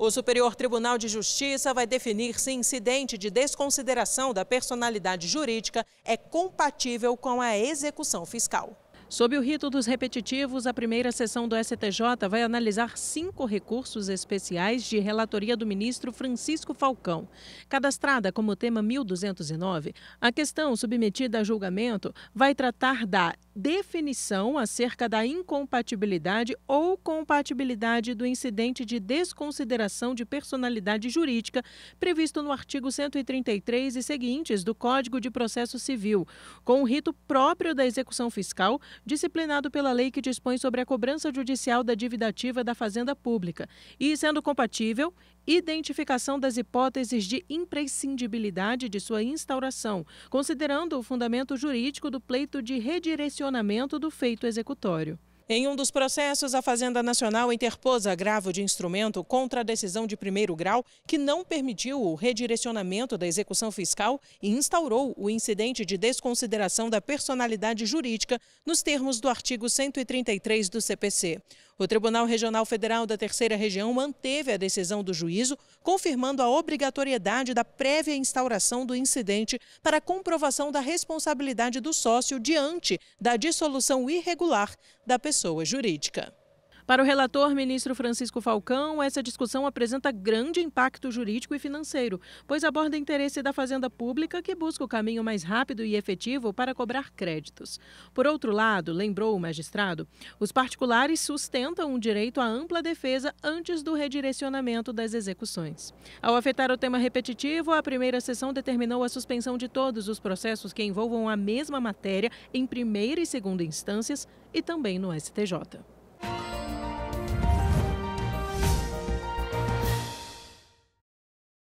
O Superior Tribunal de Justiça vai definir se incidente de desconsideração da personalidade jurídica é compatível com a execução fiscal. Sob o rito dos repetitivos, a primeira sessão do STJ vai analisar cinco recursos especiais de relatoria do ministro Francisco Falcão. Cadastrada como tema 1209, a questão submetida a julgamento vai tratar da definição acerca da incompatibilidade ou compatibilidade do incidente de desconsideração de personalidade jurídica previsto no artigo 133 e seguintes do Código de Processo Civil, com o rito próprio da execução fiscal, disciplinado pela lei que dispõe sobre a cobrança judicial da dívida ativa da Fazenda Pública, e sendo compatível, identificação das hipóteses de imprescindibilidade de sua instauração, considerando o fundamento jurídico do pleito de redirecionamento do feito executório. Em um dos processos, a Fazenda Nacional interpôs agravo de instrumento contra a decisão de primeiro grau que não permitiu o redirecionamento da execução fiscal e instaurou o incidente de desconsideração da personalidade jurídica nos termos do artigo 133 do CPC. O Tribunal Regional Federal da Terceira Região manteve a decisão do juízo, confirmando a obrigatoriedade da prévia instauração do incidente para comprovação da responsabilidade do sócio diante da dissolução irregular da pessoa jurídica. Para o relator, ministro Francisco Falcão, essa discussão apresenta grande impacto jurídico e financeiro, pois aborda interesse da Fazenda Pública que busca o caminho mais rápido e efetivo para cobrar créditos. Por outro lado, lembrou o magistrado, os particulares sustentam o direito à ampla defesa antes do redirecionamento das execuções. Ao afetar o tema repetitivo, a primeira sessão determinou a suspensão de todos os processos que envolvam a mesma matéria em primeira e segunda instâncias e também no STJ.